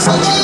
手机